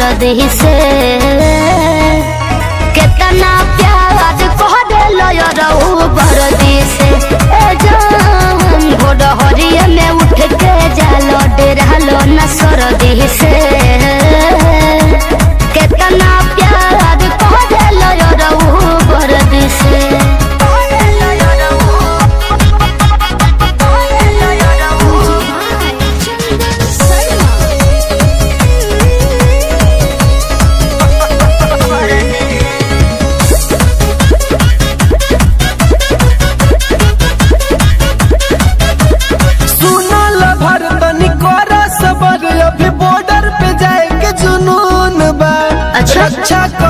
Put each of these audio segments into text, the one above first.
दर्द ही से 恰恰。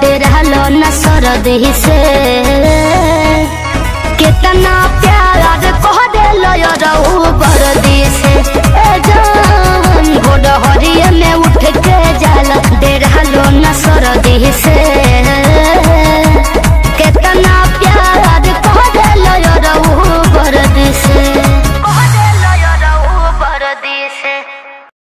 डे रहलो न सरद ही से। कितना